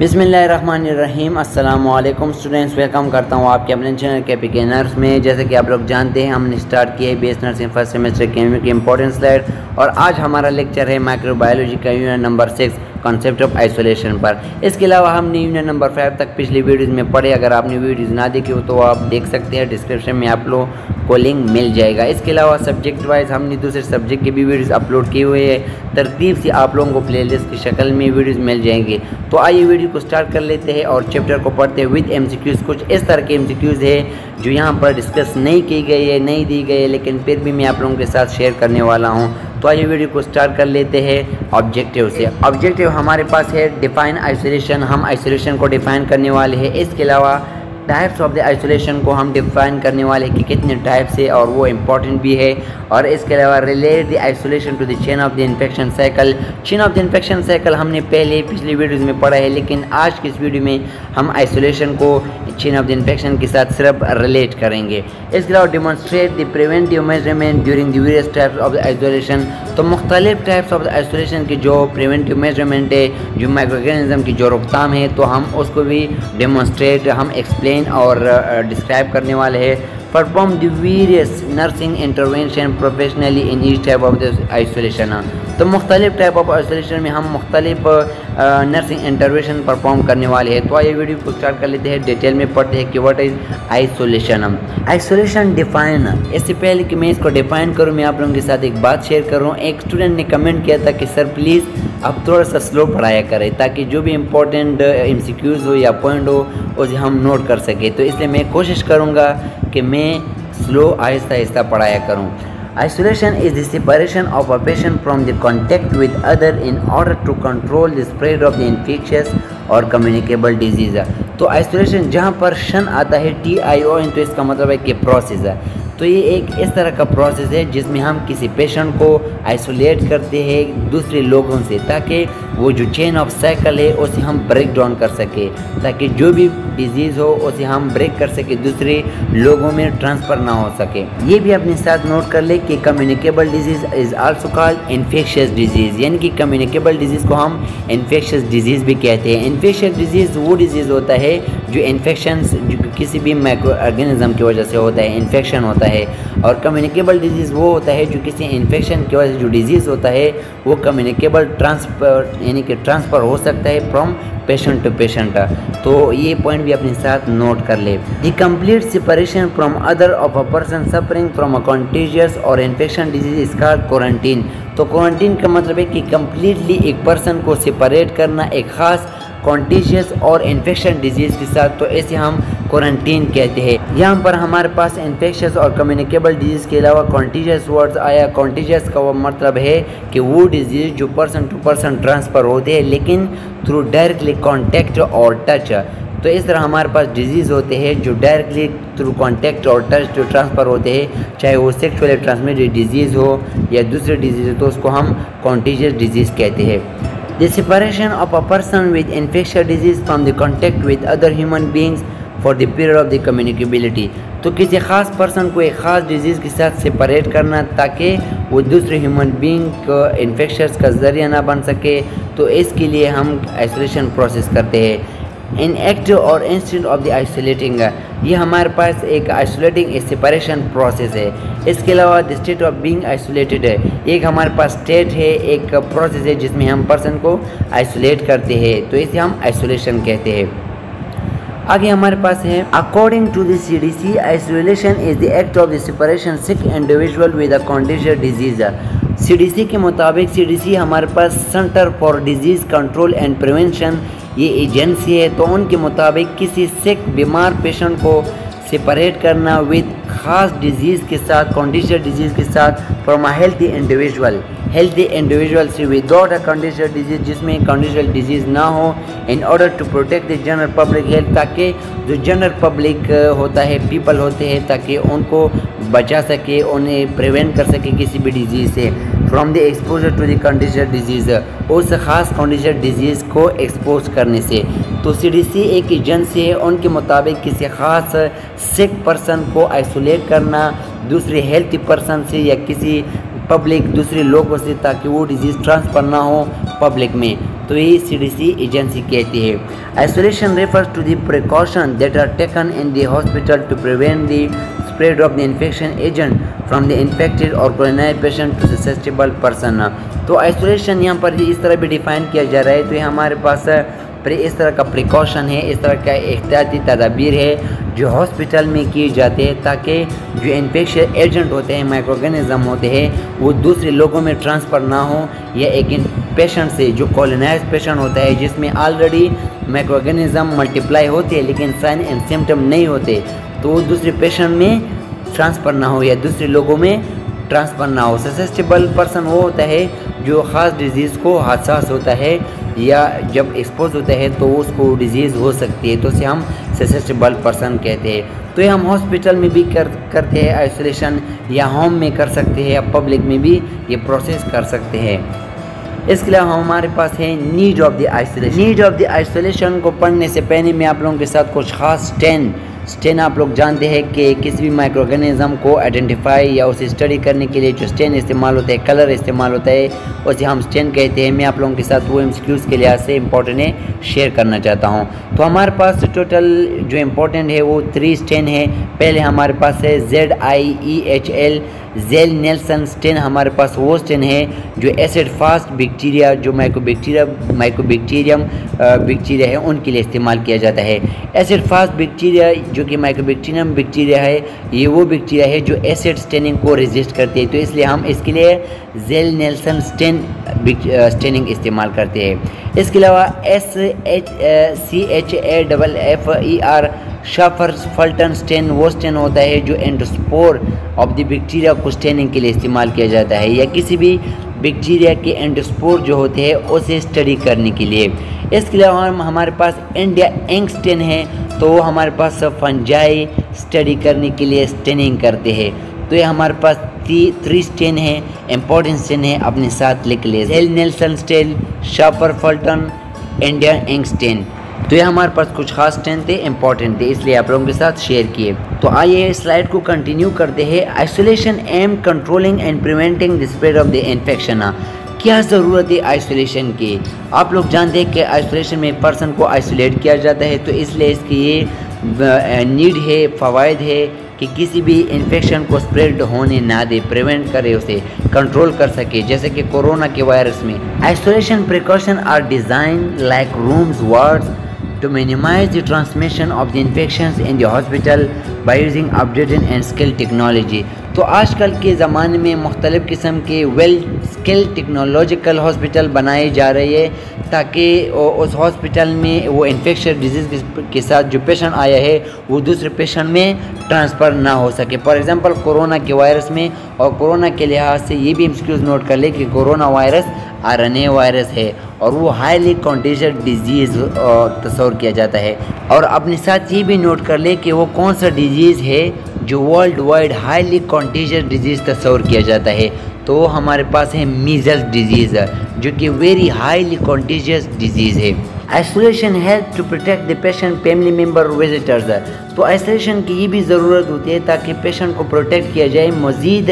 बिसमीम अल्लाम students, welcome करता हूँ आपके अपने चैनल के पी नर्स में। जैसे कि आप लोग जानते हैं, हमने स्टार्ट किया है B S nursing first semester केमी की इंपॉर्टेंट स्लाइड और आज हमारा लेक्चर है माइक्रोबायोलॉजी का unit number six concept of isolation पर। इसके अलावा हमने यूनिट नंबर फाइव तक पिछली वीडियोज़ में पढ़े। अगर आपने वीडियोज़ ना देखी हो तो आप देख सकते हैं। डिस्क्रिप्शन में आप लोग को लिंक मिल जाएगा। इसके अलावा सब्जेक्ट वाइज हमने दूसरे सब्जेक्ट के भी वीडियोज़ अपलोड किए हुए हैं। तरतीब से आप लोगों को प्लेलिस्ट की शक्ल में वीडियोज़ मिल जाएँगे। तो आइए वीडियो को स्टार्ट कर लेते हैं और चैप्टर को पढ़ते हैं विद एम कुछ इस तरह के एम है, जो यहाँ पर डिस्कस नहीं की गई है, नहीं दी गई है, लेकिन फिर भी मैं आप लोगों के साथ शेयर करने वाला हूँ। तो आइए वीडियो को स्टार्ट कर लेते हैं ऑब्जेक्टिव से। ऑब्जेक्टिव हमारे पास है डिफाइन आइसोलेशन हम आइसोलेशन को डिफाइन करने वाले हैं। इसके अलावा टाइप्स ऑफ़ द आइसोलेशन को हम डिफाइन करने वाले हैं कि कितने टाइप्स है और वो इंपॉर्टेंट भी है। और इसके अलावा relate the isolation to the chain of the infection cycle chain of the infection cycle हमने पहले पिछली वीडियोज़ में पढ़ा है, लेकिन आज की इस वीडियो में हम आइसोलेशन को चेन ऑफ़ द इन्फेक्शन के साथ सिर्फ़ रिलेट करेंगे। इसके अलावा demonstrate the preventive measurement during the various types of isolation तो मुख्तलिफ़ टाइप्स ऑफ़ आइसोलेशन की जो प्रिवेंटिव मेज़रमेंट है, जो माइक्रोगेनिज्म की जो रोकथाम है तो हम उसको भी डिमॉन्स्ट्रेट हम एक्सप्लेन और डिस्क्राइब करने वाले हैं। Perform the various nursing intervention professionally in each type of the isolation तो मुख्तलिफ़ टाइप ऑफ़ आइसोलेशन में हम मुख्तलिफ़ नर्सिंग इंटरवेंशन परफॉर्म करने वाले हैं। तो आइए वीडियो को स्टार्ट कर लेते हैं। डिटेल में पढ़ते हैं कि what is isolation isolation define इससे पहले कि मैं इसको डिफाइन करूँ, मैं आप लोगों के साथ एक बात शेयर कर रहा करूँ एक स्टूडेंट ने कमेंट किया था कि सर प्लीज़ आप थोड़ा सा स्लो पढ़ाया करें, ताकि जो भी इम्पोर्टेंट एम हो या पॉइंट हो उसे हम नोट कर सके। तो इसलिए मैं कोशिश करूँगा कि मैं स्लो आहिस्ता आहिस्ता पढ़ाया करूँ। Isolation is the separation of a patient from the contact with other in order to control the spread of the infectious और कम्युनिकेबल डिज़ीज़ तो आइसोलेशन जहाँ पर शन आता है टी आई ओ इन तो इसका मतलब है कि प्रोसेस है। तो ये एक इस तरह का प्रोसेस है जिसमें हम किसी पेशेंट को आइसोलेट करते हैं दूसरे लोगों से, ताकि वो जो चेन ऑफ़ साइकिल है उसे हम ब्रेक डाउन कर सके। ताकि जो भी डिज़ीज़ हो उसे हम ब्रेक कर सके, दूसरे लोगों में ट्रांसफ़र ना हो सके। ये भी अपने साथ नोट कर ले कि communicable disease is also called infectious disease यानी कि कम्युनिकेबल डिज़ीज़ को हम इन्फेक्शियस डिज़ीज़ भी कहते हैं। इन्फेक्शियस डिज़ीज़ वो डिज़ीज़ होता है जो इन्फेक्शन जो किसी भी माइक्रो ऑर्गेनिज्म की वजह से होता है इन्फेक्शन होता है और कम्युनिकेबल डिज़ीज़ वो होता है जो किसी इन्फेक्शन की वजह से, जो डिज़ीज़ होता है, वो कम्युनिकेबल ट्रांसफ़र यानी कि ट्रांसफ़र हो सकता है फ्रॉम पेशेंट टू पेशेंट तो ये पॉइंट भी अपने साथ नोट कर ले। The complete separation from other of a person suffering from a contagious or infection disease इसका क्वारंटीन तो क्वारंटीन का मतलब है कि कम्प्लीटली एक पर्सन को सेपरेट करना एक ख़ास कॉन्टीजियस और इन्फेक्शन डिज़ीज़ के साथ तो ऐसे हम क्वारंटीन कहते हैं। यहाँ पर हमारे पास इन्फेक्शस और कम्युनिकेबल डिज़ीज़ के अलावा कॉन्टीजियस वर्ड्स आया। कॉन्टीजियस का वो मतलब है कि वो डिज़ीज़ जो पर्सन टू पर्सन ट्रांसफ़र होते हैं, लेकिन through directly contact or touch तो इस तरह हमारे पास डिज़ीज़ होते हैं जो directly through contact or touch जो ट्रांसफ़र होते हैं, चाहे वो सेक्सुअली ट्रांसमिटेड डिज़ीज़ हो या दूसरे डिज़ीज़ हो तो उसको हम कॉन्टीजियस डिज़ीज़ कहते हैं। The separation of a person with infectious disease from the contact with other human beings for the period of the communicability तो किसी ख़ास पर्सन को एक ख़ास डिज़ीज़ के साथ सेपरेट करना ताकि वो दूसरे ह्यूमन बींग को इन्फेक्शन का ज़रिया ना बन सके तो इसके लिए हम आइसोलेशन प्रोसेस करते हैं in active or instant of the isolating ये हमारे पास एक आइसोलेटिंग सेपरेशन प्रोसेस है। इसके अलावा the state of being isolated है। एक हमारे पास स्टेट है, एक प्रोसेस है जिसमें हम पर्सन को आइसोलेट करते हैं। तो इसे हम आइसोलेशन कहते हैं। आगे हमारे पास है according to the C D C isolation is the act of the separation sick individual with a condition disease C D C के मुताबिक सी डी सी हमारे पास Center for Disease Control and Prevention ये agency है तो उनके मुताबिक किसी सिक बीमार पेशेंट को सेपरेट करना विद ख़ास डिज़ीज़ के साथ कंडीशन डिज़ीज़ के साथ from a healthy individual healthy individual से विदाउट अ कंडीशन डिज़ीज़ जिसमें कंडीशन डिज़ीज़ ना हो in order to protect the general public health ताकि जो जनरल पब्लिक होता है पीपल होते हैं, ताकि उनको बचा सके, उन्हें प्रिवेंट कर सके किसी भी डिज़ीज़ से। From the exposure to the condition disease उस ख़ास कंडीशन डिज़ीज़ को एक्सपोज करने से। तो सी डी सी एक एजेंसी है, उनके मुताबिक किसी ख़ास सिक पर्सन को आइसोलेट करना, दूसरे हेल्थ पर्सन से या किसी पब्लिक दूसरे लोगों से ताकि वो डिज़ीज़ ट्रांसफ़र ना हो पब्लिक में। तो ये सी एजेंसी कहती है। Isolation refers to the precaution that are taken in the hospital to prevent the spread of the infection agent from the infected or colonized patient to susceptible person तो isolation यहाँ पर इस तरह भी डिफाइन किया जा रहा है। तो ये हमारे पास इस तरह का प्रिकॉशन है, इस तरह का एहतियाती तदाबीर है, जो हॉस्पिटल में किए जाते हैं, ताकि जो इन्फेक्शन एजेंट होते हैं माइक्रोगनिज़म होते हैं, वो दूसरे लोगों में ट्रांसफ़र ना हो, या एक पेशेंट से, जो कॉलोनाइज पेशेंट होता है, जिसमें ऑलरेडी माइक्रोगनिज़म मल्टीप्लाई होते हैं, लेकिन साइन एंड सिम्टम नहीं होते। तो वो दूसरे पेशेंट में ट्रांसफ़र ना हो या दूसरे लोगों में ट्रांसफ़र ना हो। ससेस्टेबल पर्सन वो होता है जो ख़ास डिज़ीज़ को हादसास होता है या जब एक्सपोज होता है तो उसको डिज़ीज़ हो सकती है। तो उसे हम ससेस्टेबल पर्सन कहते हैं। तो ये हम हॉस्पिटल में भी कर, करते हैं आइसोलेशन या होम में कर सकते हैं या पब्लिक में भी ये प्रोसेस कर सकते हैं। इसके अलावा हमारे पास है need of the isolation need of the isolation को पढ़ने से पहले मैं आप लोगों के साथ कुछ खास टेन स्टेन आप लोग जानते हैं कि किसी भी माइक्रो को आइडेंटिफाई या उसे स्टडी करने के लिए जो स्टेन इस्तेमाल होता है कलर इस्तेमाल होता है, उसे हम स्टेन कहते हैं। मैं आप लोगों के साथ वो एम के लिहाज से इंपॉर्टेंट है शेयर करना चाहता हूँ। तो हमारे पास टोटल जो इम्पोर्टेंट है, वो थ्री स्टेन है। पहले हमारे पास है Z I E H L Ziehl Neelsen stain हमारे पास वो स्टेन है जो एसिड फास्ट बैक्टीरिया, जो माइक्रोबैक्टीरिया, माइक्रोबैक्टीरियम बैक्टीरिया है, उनके लिए इस्तेमाल किया जाता है। एसिड फास्ट बैक्टीरिया जो कि माइक्रोबैक्टीरियम बैक्टीरिया है, ये वो बैक्टीरिया है जो एसिड स्टेनिंग को रेजिस्ट करती है। तो इसलिए हम इसके लिए जेल नेल्सन स्टेन स्टेनिंग इस्तेमाल करते हैं। इसके अलावा S H C H A double F E R Schaeffer Fulton stain वो स्टेन होता है जो एंडोस्पोर ऑफ़ द बैक्टीरिया को स्टेनिंग के लिए इस्तेमाल किया जाता है या किसी भी बैक्टीरिया के एंडोस्पोर जो होते हैं उसे स्टडी करने के लिए। इसके अलावा हम, हमारे पास इंडिया एंग स्टेन है तो वो हमारे पास फंजाई स्टडी करने के लिए स्टेनिंग करते हैं। तो ये हमारे पास थ्री थ्री स्टेन है इम्पोर्टेंट स्टेन है, अपने साथ लिख ले। Neelsen stain Schaeffer Fulton India ink stain तो ये हमारे पास कुछ खास स्ट्रेंथ थे इंपॉर्टेंट थे, इसलिए आप लोगों के साथ शेयर किए। तो आइए स्लाइड को कंटिन्यू करते हैं। Isolation aim controlling and preventing the spread of the infection क्या ज़रूरत है आइसोलेशन की? आप लोग जानते हैं कि आइसोलेशन में पर्सन को आइसोलेट किया जाता है तो इसलिए इसकी ये नीड है फ़वाद है कि किसी भी इन्फेक्शन को स्प्रेड होने ना दे प्रिवेंट करे उसे कंट्रोल कर सके। जैसे कि कोरोना के वायरस में। Isolation precaution are designed like rooms wards to minimize the transmission of the infections in the hospital by using updated and skilled technology. तो आजकल के ज़माने में मुख्तलिफ़ किस्म के वेल स्किल टेक्नोलॉजिकल हॉस्पिटल बनाए जा रहे हैं ताकि उस हॉस्पिटल में वो इन्फेक्शन डिज़ीज़ के साथ जो पेशेंट आया है, वो दूसरे पेशेंट में ट्रांसफ़र ना हो सके। फॉर एग्ज़ाम्पल कोरोना के वायरस में और कोरोना के लिहाज से ये भी एक्सक्यूज़ नोट कर ले कि कोरोना वायरस आर वायरस है। और वो हाईली कॉन्टेजर डिज़ीज़ तस्वर किया जाता है। और अपने साथ ये भी नोट कर ले कि वो कौन सा डिज़ीज़ है जो world wide highly contagious disease तस्वर किया जाता है। तो हमारे पास है मीजल्स डिज़ीज़ जो कि वेरी हाईली कॉन्टेजियस डिज़ीज़ है। Isolation help to protect the patient family member visitors तो आइसोलेशन की ये भी ज़रूरत होती है ताकि पेशेंट को प्रोटेक्ट किया जाए मज़ीद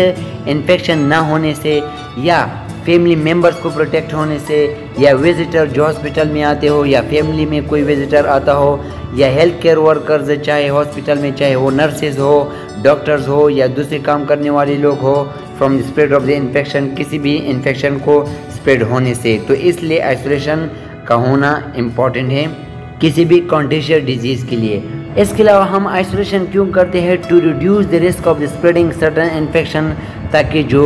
इन्फेक्शन ना होने से, या फैमिली मेंबर्स को प्रोटेक्ट होने से, या विज़िटर जो हॉस्पिटल में आते हो, या फैमिली में कोई विज़िटर आता हो, या हेल्थ केयर वर्कर्स चाहे हॉस्पिटल में, चाहे वो नर्सेज हो डॉक्टर्स हो, या दूसरे काम करने वाले लोग हो from spread of the infection किसी भी इन्फेक्शन को स्प्रेड होने से। तो इसलिए आइसोलेशन का होना इंपॉर्टेंट है, किसी भी कॉन्टेशियर डिज़ीज़ के लिए। इसके अलावा हम आइसोलेशन क्यों करते हैं? To reduce the risk of the spreading certain infection ताकि जो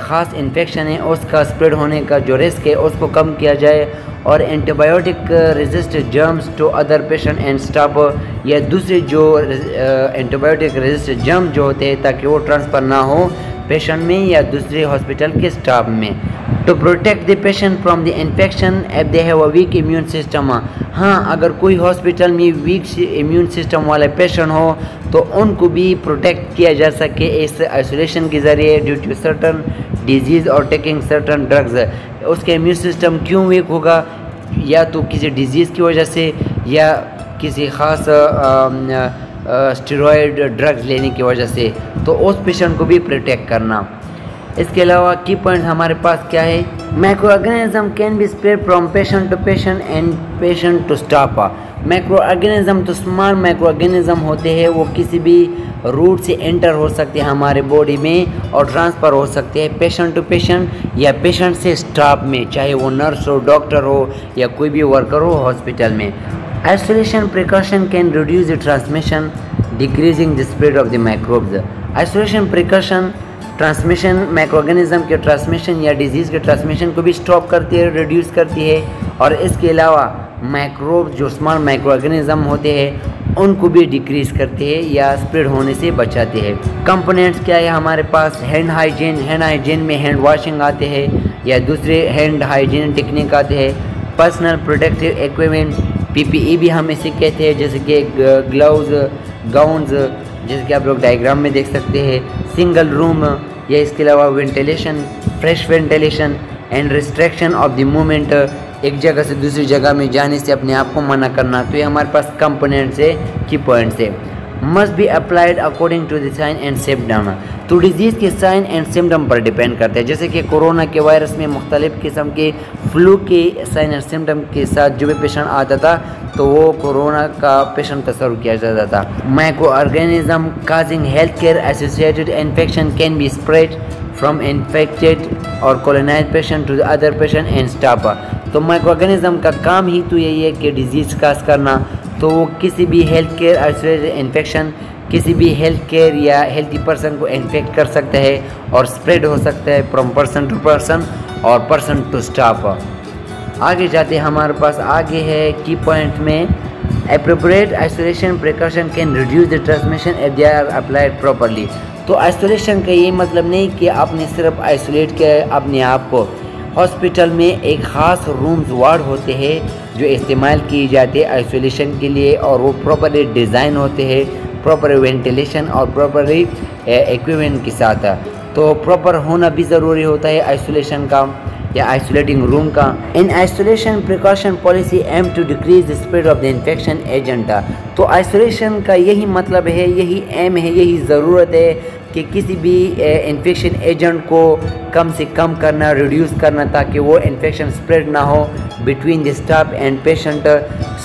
ख़ास इन्फेक्शन है, उसका स्प्रेड होने का जो रिस्क है, उसको कम किया जाए और antibiotic resist germs to other patient and staff या दूसरे जो एंटीबायोटिक रेजिस्ट जर्म जो होते हैं, ताकि वो ट्रांसफ़र ना हो पेशेंट में या दूसरे हॉस्पिटल के स्टाफ में। To protect the patient from the infection if they have a weak immune system हाँ अगर कोई हॉस्पिटल में वीक इम्यून सिस्टम वाले पेशेंट हो तो उनको भी प्रोटेक्ट किया जा सके इस आइसोलेशन के ज़रिए ड्यू टू सर्टन डिज़ीज़ और टेकिंग सर्टन ड्रग्स उसके इम्यून सिस्टम क्यों वीक होगा? या तो किसी डिज़ीज़ की वजह से, या किसी ख़ास स्टेरॉयड ड्रग्स लेने की वजह से। तो उस पेशेंट को भी प्रोटेक्ट करना। इसके अलावा की पॉइंट हमारे पास क्या है? Microorganism can be spread from patient to patient and patient to staff microorganism तो स्मॉल माइक्रो ऑर्गेनिज्म होते हैं, वो किसी भी रूट से एंटर हो सकते हैं हमारे बॉडी में और ट्रांसफ़र हो सकते हैं पेशेंट टू पेशेंट या पेशेंट से स्टाफ में, चाहे वो नर्स हो डॉक्टर हो या कोई भी वर्कर हो हॉस्पिटल में। Isolation precaution can reduce the transmission decreasing the spread of the microbes isolation precaution transmission microorganism के ट्रांसमिशन या डिज़ीज़ के ट्रांसमिशन को भी स्टॉप करती है, रिड्यूस करती है और इसके अलावा माइक्रोब जो स्मॉल माइक्रो ऑर्गेनिज्म होते हैं, उनको भी डिक्रीज करते हैं या स्प्रेड होने से बचाते हैं। कंपोनेंट्स क्या है हमारे पास? हैंड हाइजीन हैंड हाइजीन में हैंड वॉशिंग आते हैं या दूसरे हैंड हाइजीन टेक्निक आते हैं। पर्सनल प्रोटेक्टिव इक्विपमेंट, पीपीई भी हम इसे कहते हैं, जैसे कि ग्लव्स, गाउन्स जैसे कि आप लोग डायग्राम में देख सकते हैं। सिंगल रूम या इसके अलावा ventilation fresh ventilation and restriction of the movement एक जगह से दूसरी जगह में जाने से अपने आप को मना करना। तो ये हमारे पास कंपोनेंट्स है की पॉइंट्स है। Must be applied according to the sign and symptom तो डिज़ीज़ के साइन एंड सिम्टम पर डिपेंड करते हैं। जैसे कि कोरोना के वायरस में मुख्तलिफ़ किस्म के फ्लू के साइन एंड सिम्टम के साथ जो भी पेशेंट आता था तो वो कोरोना का पेशेंट तस्वर किया जाता था। Microorganism causing health care associated infection can be spread from infected और colonize patient to other patient and staff तो माइक्रो ऑर्गेनिज्म का काम ही तो यही है कि डिज़ीज़ काज करना। तो वो किसी भी हेल्थ केयर इन्फेक्शन किसी भी हेल्थ केयर या हेल्थी पर्सन को इन्फेक्ट कर सकता है और स्प्रेड हो सकता है फ्रॉम पर्सन टू पर्सन और पर्सन टू स्टाफ आगे जाते हमारे पास आगे है की पॉइंट में appropriate isolation precaution can reduce the transmission if they are applied properly तो आइसोलेशन का ये मतलब नहीं कि आपने सिर्फ़ आइसोलेट किया अपने आप को। हॉस्पिटल में एक ख़ास रूम्स वार्ड होते हैं, जो इस्तेमाल किए जाते हैं आइसोलेशन के लिए, और वो प्रॉपरली डिज़ाइन होते हैं प्रॉपर वेंटिलेशन और प्रॉपरली इक्विपमेंट के साथ। तो प्रॉपर होना भी ज़रूरी होता है आइसोलेशन का। या आइसोलेटिंग रूम का। In isolation precaution policy aim to decrease the spread of the infection agent तो आइसोलेशन का यही मतलब है, यही एम है, यही ज़रूरत है कि किसी भी इन्फेक्शन एजेंट को कम से कम करना रिड्यूस करना ताकि वो इन्फेक्शन स्प्रेड ना हो between the staff and patient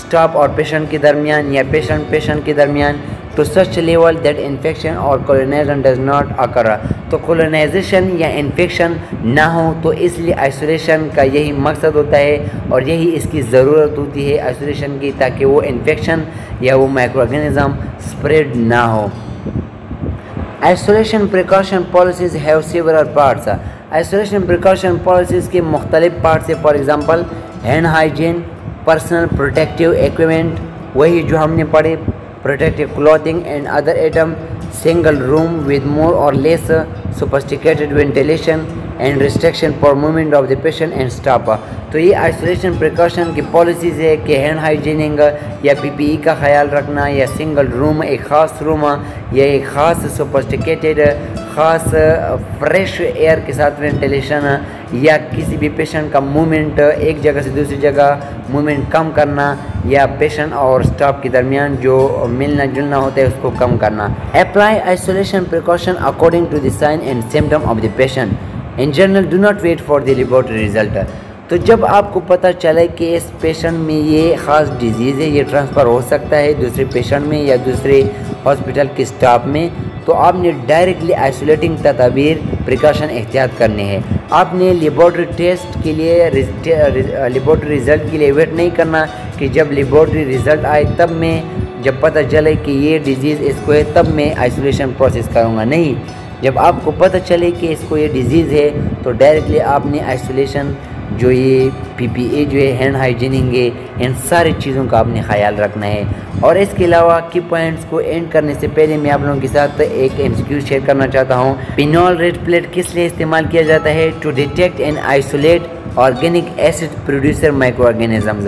staff और पेशेंट के दरमियान या पेशेंट पेशेंट के दरमियान। To such level that infection और कोलोनाइजेशन डज नॉट अकर तो कोलोनाइजेशन या इन्फेक्शन ना हो तो इसलिए आइसोलेशन का यही मकसद होता है और यही इसकी ज़रूरत होती है आइसोलेशन की, ताकि वो इन्फेक्शन या वो माइक्रो ऑर्गेनिज़म स्प्रेड ना हो। Isolation precaution policies have several parts isolation precaution policies के मुख्तलिफ़ पार्ट्स है for example hand hygiene personal protective equipment वही जो हमने पढ़े protective clothing and other item single room with more और less sophisticated ventilation and restriction for movement of the patient and staff तो ये आइसोलेशन प्रिकॉशन की policies है कि हैंड हाइजीनिंग या पी पी ई का ख्याल रखना या सिंगल रूम एक ख़ास रूम या एक ख़ास सोफस्टिकेटेड ख़ास फ्रेश एयर के साथ वेंटिलेशन या किसी भी पेशेंट का मूवमेंट एक जगह से दूसरी जगह मूवमेंट कम करना, या पेशेंट और स्टाफ के दरमियान जो मिलना जुलना होता है उसको कम करना। Apply isolation precaution according to the sign and symptom of the patient in general do not wait for the laboratory result तो जब आपको पता चले कि इस पेशेंट में ये ख़ास डिज़ीज़ है, ये ट्रांसफ़र हो सकता है दूसरे पेशेंट में या दूसरे हॉस्पिटल के स्टाफ में तो आपने डायरेक्टली आइसोलेटिंग तदाबीर प्रिकॉशन एहतियात करने हैं। आपने लेबॉर्ट्री टेस्ट के लिए लेबॉर्ट्री रिज़ल्ट के लिए वेट नहीं करना कि जब लेबॉर्ट्री रिज़ल्ट आए तब मैं, जब पता चले कि ये डिज़ीज़ इसको है, तब मैं आइसोलेशन प्रोसेस करूँगा। नहीं, जब आपको पता चले कि इसको ये डिज़ीज़ है तो डायरेक्टली आपने आइसोलेशन जो ये पीपीए जो है हैंड हाइजीनिंग है, इन सारी चीज़ों का आपने ख्याल रखना है। और इसके अलावा की पॉइंट्स को एंड करने से पहले मैं आप लोगों के साथ एक एमसीक्यू शेयर करना चाहता हूँ। पिनॉल रेड प्लेट किस लिए इस्तेमाल किया जाता है? To detect and isolate organic acid producer microorganisms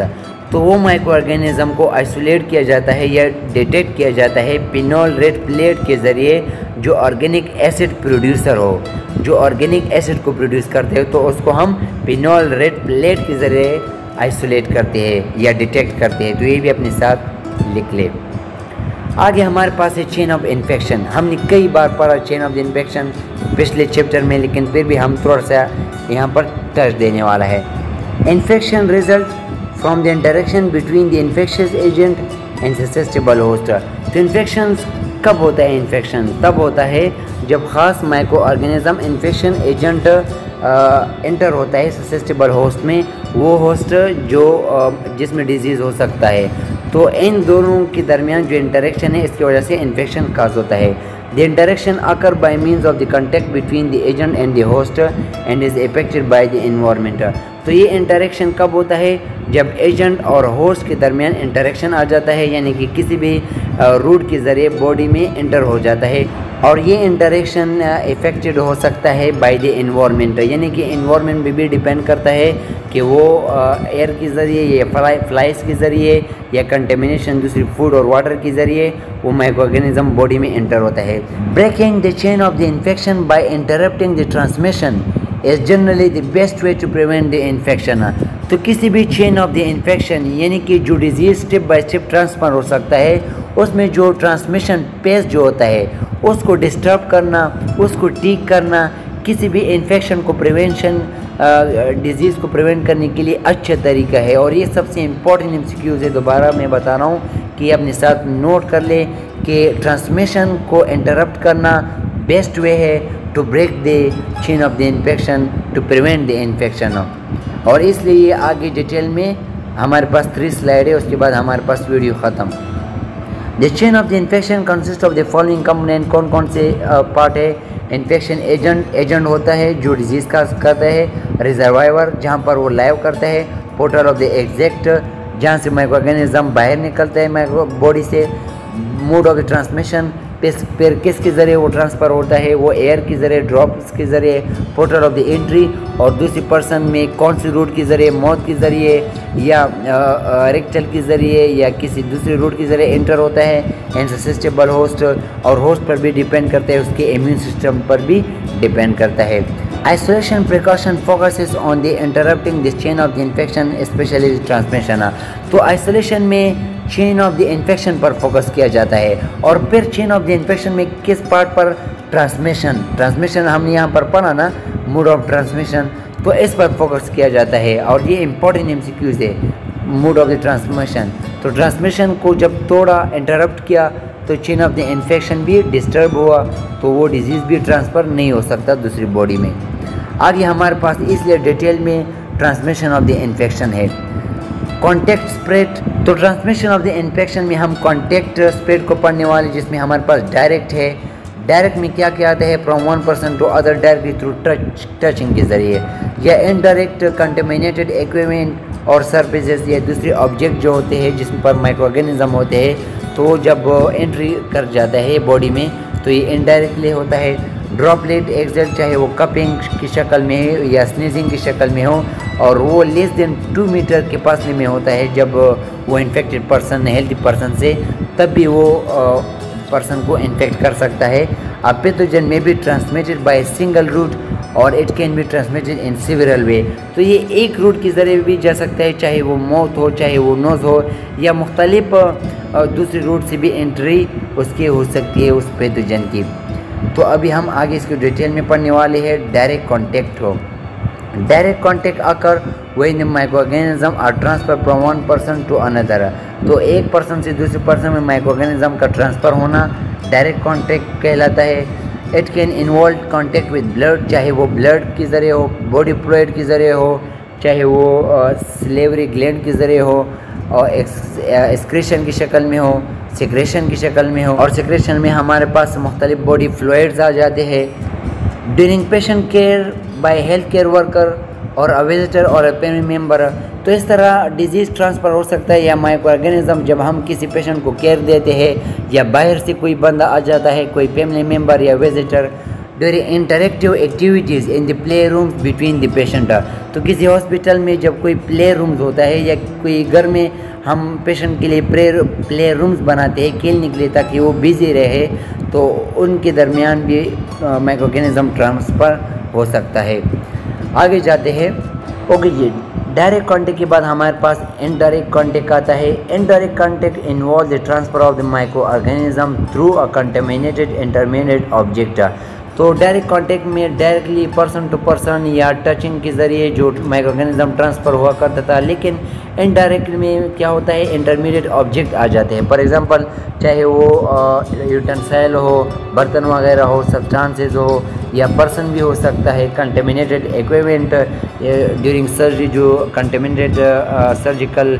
तो वो माइक्रो ऑर्गेनिज़म को आइसोलेट किया जाता है या डिटेक्ट किया जाता है पिनॉल रेड प्लेट के ज़रिए। जो ऑर्गेनिक एसिड प्रोड्यूसर हो, जो ऑर्गेनिक एसिड को प्रोड्यूस करते हो तो उसको हम पिनॉल रेड प्लेट के ज़रिए आइसोलेट करते हैं या डिटेक्ट करते हैं। तो ये भी अपने साथ लिख ले। आगे हमारे पास है चेन ऑफ़ इन्फेक्शन हमने कई बार पढ़ा चेन ऑफ़ इन्फेक्शन पिछले चैप्टर में, लेकिन फिर भी हम थोड़ा सा यहाँ पर टच देने वाला है। Infection result from the interaction between the infectious agent and susceptible host तो इन्फेक्शन कब होता है इन्फेक्शन तब होता है जब ख़ास micro organism infection agent enter होता है ससेस्टेबल होस्ट में। वो होस्ट जो जिसमें डिज़ीज़ हो सकता है। तो इन दोनों के दरमियान जो इंटरेक्शन है, इसकी वजह से इन्फेक्शन काज होता है। The interaction occur by means of the contact between the agent and the host and is affected by the environment तो ये इंटरेक्शन कब होता है? जब एजेंट और होस्ट के दरमियान इंटरेक्शन आ जाता है यानी कि किसी भी रूट के ज़रिए बॉडी में इंटर हो जाता है। और ये इंटरेक्शन इफ़ेक्टेड हो सकता है बाय द इन्वामेंट यानी कि इन्वामेंट भी, भी डिपेंड करता है कि वो एयर के ज़रिए या फ्लाई फ्लाइस के ज़रिए या कंटेमिनेशन दूसरी फ़ूड और वाटर के ज़रिए वो माइक्रो बॉडी में इंटर होता है। Breaking the chain of the infection by interrupting the transmission is generally the best way to prevent the infection तो किसी भी चेन ऑफ़ द इन्फेक्शन यानी कि जो disease step by step transfer हो सकता है, उसमें जो ट्रांसमिशन पेस जो होता है, उसको डिस्टर्ब करना, उसको ठीक करना, किसी भी इन्फेक्शन को प्रिवेंशन डिज़ीज़ को प्रिवेंट करने के लिए अच्छा तरीका है। और ये सबसे इम्पोर्टेंट एम है, दोबारा मैं बता रहा हूँ कि अपने साथ नोट कर ले कि ट्रांसमिशन को इंटरप्ट करना बेस्ट वे है। To break the chain of the infection to prevent the infection और इसलिए ये आगे डिटेल में हमारे पास थ्री स्लाइड है, उसके बाद हमारे पास वीडियो ख़त्म। The chain of the infection consist of the following component कौन कौन से पार्ट है? इन्फेक्शन एजेंट एजेंट होता है जो डिज़ीज़ का करता है रिजर्वाइवर जहाँ पर वो लाइव करता है पोर्टल ऑफ़ द एग्जैक्ट जहाँ से माइक्रो ऑर्गेनिज्म बाहर निकलता है माइक्रो बॉडी से मोड ऑफ़ द ट्रांसमिशन फिर किसके ज़रिए वो ट्रांसफ़र होता है, वो एयर के ज़रिए ड्रॉप्स के ज़रिए पोर्टल ऑफ़ द एंट्री और दूसरी पर्सन में कौन सी रूट के ज़रिए, मौत के ज़रिए या रेक्टल के ज़रिए या किसी दूसरे रूट के ज़रिए एंटर होता है एंड होस्ट और होस्ट पर भी डिपेंड करता है, उसके इम्यून सिस्टम पर भी डिपेंड करता है। Isolation precaution focus on the interrupting this chain of the infection specially transmission तो आइसोलेशन में चेन ऑफ़ द इन्फेक्शन पर फोकस किया जाता है। और फिर चेन ऑफ़ द इन्फेक्शन में किस पार्ट पर? ट्रांसमिशन ट्रांसमिशन हमने यहाँ पर पढ़ा ना मूड ऑफ़ ट्रांसमिशन तो इस पर फोकस किया जाता है और ये इंपॉर्टेंट एम है मूड ऑफ़ द ट्रांसमिशन तो ट्रांसमिशन को जब थोड़ा इंटरप्ट किया तो चेन ऑफ़ द इन्फेक्शन भी डिस्टर्ब हुआ तो वो डिज़ीज़ भी ट्रांसफ़र नहीं हो सकता दूसरी बॉडी में। आगे हमारे पास इसलिए डिटेल में ट्रांसमिशन ऑफ़ द इन्फेक्शन है। कॉन्टेक्ट स्प्रेड तो ट्रांसमिशन ऑफ़ द इन्फेक्शन में हम कॉन्टेक्ट स्प्रेड को पढ़ने वाले, जिसमें हमारे पास डायरेक्ट है। डायरेक्ट में क्या क्या आता है? From one person to other directly through touch touching के ज़रिए। या इनडायरेक्ट कंटेमिनेटेड इक्विपमेंट और सर्विसेज़ या दूसरे ऑब्जेक्ट जो होते हैं जिस पर माइक्रो ऑर्गेनिज्म होते हैं तो जब एंट्री कर जाता है बॉडी में तो ये इनडायरेक्टली होता है। ड्रॉपलेट एक्सेल चाहे वो कपिंग की शक्ल में है या स्नीजिंग की शक्ल में हो, और वो लेस देन टू मीटर के फासले में होता है जब वो इन्फेक्टेड पर्सन हेल्थी पर्सन से तब भी वो पर्सन को इन्फेक्ट कर सकता है। A pathogen may be transmitted by single route और it can be transmitted in several way तो ये एक रूट के ज़रिए भी जा सकता है, चाहे वो मौत हो, चाहे वो नोज़ हो, या मुख्तलिफ़ दूसरे रूट से भी एंट्री उसकी हो सकती है उस पैथोजन की। तो अभी हम आगे इसको डिटेल में पढ़ने वाले हैं डायरेक्ट कॉन्टेक्ट हो। डायरेक्ट कॉन्टेक्ट आकर वही microorganism are transfer from one person to another तो एक पर्सन से दूसरे पर्सन में माइक्रोऑर्गेनिज्म का ट्रांसफ़र होना डायरेक्ट कॉन्टेक्ट कहलाता है। It can involve contact with blood चाहे वो ब्लड के ज़रिए हो बॉडी फ्लूड के ज़रिए हो, चाहे वो स्लेवरी ग्लैंड के ज़रिए हो और एक्सक्रेशन की शक्ल में हो। सिक्रेशन की शक्ल में हो और सिक्रेशन में हमारे पास मुख्तलिफ़ बॉडी फ्लोइड्स आ जाते हैं। During patient care by health care worker और अ विजिटर और फैमिली मेंबर तो इस तरह डिज़ीज़ ट्रांसफ़र हो सकता है या माइक्रो ऑर्गेनिज्म जब हम किसी पेशेंट को केयर देते हैं या बाहर से कोई बंदा आ जाता है, कोई फैमिली मेंबर या visitor during interactive activities in the play rooms between the patient तो किसी हॉस्पिटल में जब कोई प्ले रूम्स होता है या कोई घर में हम पेशेंट के लिए प्ले प्ले रूम्स बनाते हैं, खेलने के लिए ताकि वो बिज़ी रहे तो उनके दरमियान भी माइक्रोगेनिज़म ट्रांसफ़र हो सकता है। आगे जाते हैं ओके जी डायरेक्ट कॉन्टेक्ट के बाद हमारे पास इनडायरेक्ट कॉन्टेक्ट आता है। Indirect contact involve the transfer of the microorganism through a contaminated intermediate object तो डायरेक्ट कांटेक्ट में डायरेक्टली पर्सन टू पर्सन या टचिंग के ज़रिए जो माइक्रोऑर्गेनिज्म ट्रांसफ़र हुआ करता था, लेकिन इनडायरेक्ट में क्या होता है इंटरमीडिएट ऑब्जेक्ट आ जाते हैं। फॉर एग्जांपल चाहे वो यूटेंसाइल हो, बर्तन वगैरह हो सब्सटेंसेस हो, या पर्सन भी हो सकता है कंटेमिनेटेड इक्विपमेंट ड्यूरिंग सर्जरी जो कंटेमिनेटेड सर्जिकल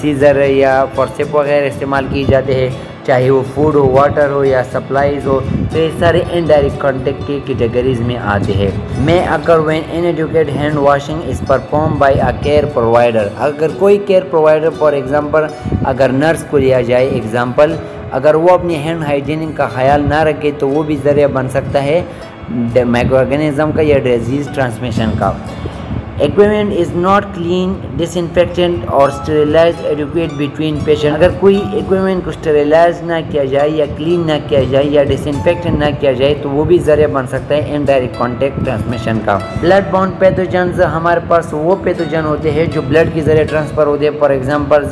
सीज़र या फॉरसेप वगैरह इस्तेमाल किए जाते हैं चाहे वो फ़ूड हो वाटर हो या सप्लाईज हो तो ये सारे इनडायरेक्ट कॉन्टेक्ट की कैटेगरीज में आते हैं। मैं अगर when inadequate hand washing is perform by a care provider अगर कोई केयर प्रोवाइडर फॉर एग्ज़ाम्पल अगर नर्स को लिया जाए एग्ज़ाम्पल अगर वो अपनी हैंड हाइजीनिक का ख्याल ना रखे तो वो भी ज़रिया बन सकता है माइक्रो ऑर्गेनिज्म का या डिज़ीज़ ट्रांसमिशन का। Equipment is not clean disinfectant और स्टेरिलाइज एडुकेट बिटवीन पेशेंट अगर कोई इक्विपमेंट को स्टेरिलाइज ना किया जाए, या क्लीन ना किया जाए, या डिसइनफेक्टेंट ना किया जाए तो वो भी ज़रिया बन सकता है इनडायरेक्ट कॉन्टेक्ट ट्रांसमिशन का। ब्लड बाउंड पैथोजन हमारे पास वो पैथोजन होते हैं जो ब्लड के ज़रिए ट्रांसफ़र होते हैं। फॉर एग्ज़ाम्पल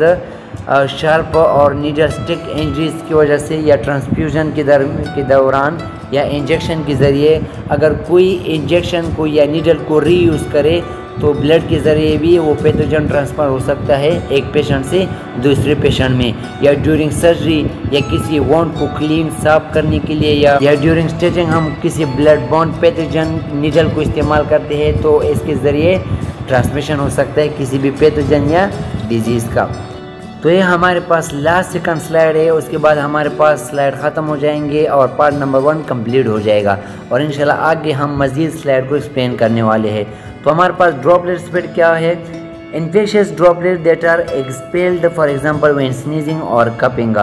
शार्प और नीडल स्टिक इंजरीज की वजह से, या ट्रांसफ्यूज़न के दर, के दौरान, या इंजेक्शन के ज़रिए अगर कोई इंजेक्शन को या नीडल को रीयूज़ करे तो ब्लड के ज़रिए भी वो पैथोजन ट्रांसफ़र हो सकता है एक पेशेंट से दूसरे पेशेंट में, या ड्यूरिंग सर्जरी या किसी वॉन्ड को क्लीन साफ़ करने के लिए, या या ड्यूरिंग स्टिचिंग हम किसी ब्लड बॉन्ड पैथोजन नीडल को इस्तेमाल करते हैं तो इसके ज़रिए ट्रांसमिशन हो सकता है किसी भी पैथोजन या डिज़ीज़ का। तो ये हमारे पास लास्ट सेकंड स्लाइड है, उसके बाद हमारे पास स्लाइड ख़त्म हो जाएँगे और पार्ट नंबर वन कंप्लीट हो जाएगा। और इंशाल्लाह आगे हम मज़ीद स्लाइड को एक्सप्लेन करने वाले हैं। तो हमारे पास ड्रॉपलेट स्प्रेड क्या है? Infectious droplet that are expelled for example when sneezing और कपिंग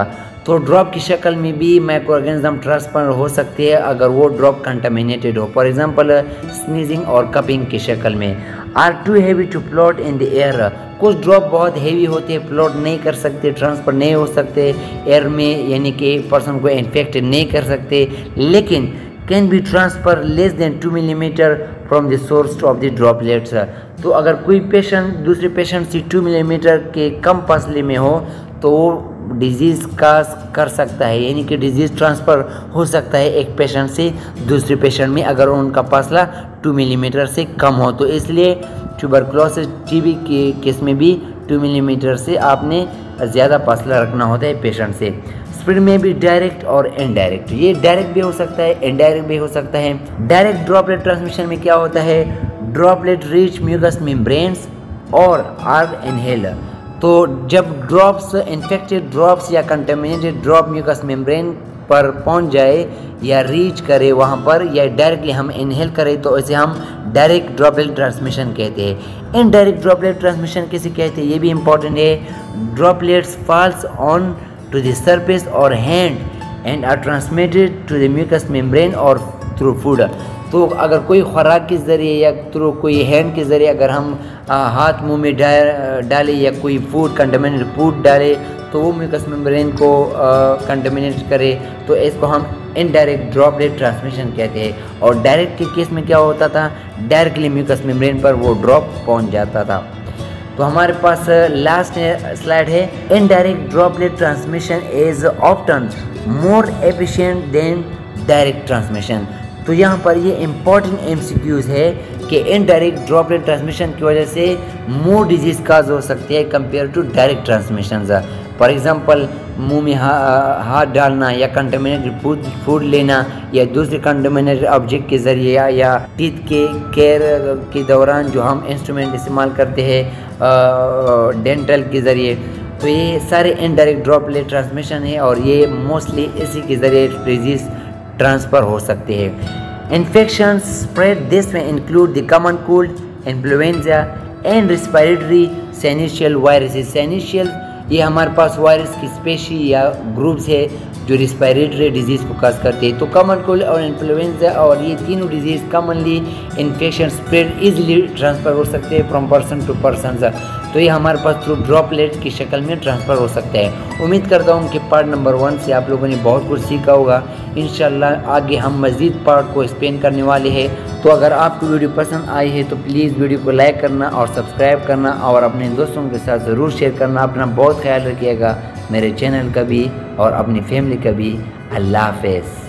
तो ड्रॉप की शक्ल में भी माइक्रो ऑर्गेनिज्म ट्रांसफ़र हो सकती है अगर वो ड्रॉप कंटामिनेटेड हो। फॉर एग्जांपल स्नीजिंग और कपिंग की शक्ल में। Are too heavy to float in the air कुछ ड्रॉप बहुत हैवी होते हैं प्लॉट नहीं कर सकते ट्रांसफ़र नहीं हो सकते। एयर में यानी कि पर्सन को इन्फेक्ट नहीं कर सकते। लेकिन can be transfer less than two millimeter from the source of the droplets तो अगर कोई पेशेंट दूसरे पेशेंट से टू मिलीमीटर के कम फासले में हो तो डिज़ीज़ का कर सकता है। यानी कि डिज़ीज़ ट्रांसफ़र हो सकता है एक पेशेंट से दूसरे पेशेंट में अगर उनका फासला टू मिलीमीटर से कम हो। तो इसलिए ट्यूबरक्लोसिस टीबी के केस में भी टू मिलीमीटर से आपने ज़्यादा फासला रखना होता है पेशेंट से। स्पीड में भी डायरेक्ट और इनडायरेक्ट। ये डायरेक्ट भी हो सकता है, इनडायरेक्ट भी हो सकता है। डायरेक्ट ड्रॉपलेट ट्रांसमिशन में क्या होता है? ड्रॉपलेट रीच म्यूकस मेम्ब्रेन्स और आर इनहेलर। तो जब ड्रॉप्स, इन्फेक्टेड ड्रॉप्स या कंटेमिनेटेड ड्रॉप म्यूकस मेम्ब्रेन पर पहुँच जाए या रीच करे वहाँ पर या डायरेक्टली हम इनहेल करें तो इसे हम डायरेक्ट ड्रॉपलेट ट्रांसमिशन कहते हैं। इनडायरेक्ट ड्रॉपलेट ट्रांसमिशन किसे कहते हैं? ये भी इंपॉर्टेंट है। Droplets falls on to the surface or hand and are transmitted to the mucous membrane or through food. तो अगर कोई ख़ुराक के ज़रिए या थ्रू कोई हैंड के ज़रिए अगर हम आ, हाथ मुँह में डालें या कोई फ़ूड कंटेमिनेट फ़ूड डाले तो वो म्यूकस मेम्ब्रेन को कंटेमिनेट करे। तो इसको हम इनडायरेक्ट ड्रॉपलेट ट्रांसमिशन कहते हैं। और डायरेक्ट के केस में क्या होता था? डायरेक्टली म्यूकस मेम्ब्रेन पर वो ड्रॉप पहुँच जाता था। तो हमारे पास लास्ट स्लाइड है। Indirect droplet transmission is often more efficient than direct transmission तो यहाँ पर ये इंपॉर्टेंट एम है कि इनडायरेक्ट ड्रॉपलेट ट्रांसमिशन की वजह से मोर डिज़ीज़ काज हो सकती है compare to direct transmission for example मुँह में हा, हाथ डालना या कंटेमिनेटेड फ़ूड फ़ूड लेना या दूसरे कंटेमिनेटेड ऑब्जेक्ट के ज़रिए या, टीथ के केयर के दौरान जो हम इंस्ट्रूमेंट इस्तेमाल करते हैं डेंटल के ज़रिए। तो ये सारे इनडायरेक्ट ड्रॉपलेट ट्रांसमिशन है और ये मोस्टली इसी के ज़रिए डिज़ीज़ ट्रांसफ़र हो सकते हैं। इन्फेक्शन स्प्रेड दिस में include the common cold influenza and respiratory syncytial viruses syncytial ये हमारे पास वायरस की स्पेशी या ग्रुप्स है। जो रिस्पायरेटरी डिज़ीज़ को काज करते हैं। तो कॉमन कोल्ड और इन्फ्लुएंजा और ये तीनों disease commonly infection spread easily transfer हो सकते हैं फ्रॉम पर्सन टू पर्सन तो ये हमारे पास थ्रू ड्रॉपलेट की शक्ल में ट्रांसफ़र हो सकता है। उम्मीद करता हूँ कि पार्ट नंबर वन से आप लोगों ने बहुत कुछ सीखा होगा। इन आगे हम मज़ीद पार्ट को एक्सप्लेन करने वाले हैं। तो अगर आपको वीडियो पसंद आई है तो प्लीज़ वीडियो को लाइक करना और सब्सक्राइब करना और अपने दोस्तों के साथ ज़रूर शेयर करना। अपना बहुत ख्याल रखिएगा, मेरे चैनल का भी और अपनी फैमिली का भी। अल्लाह हाफिज़।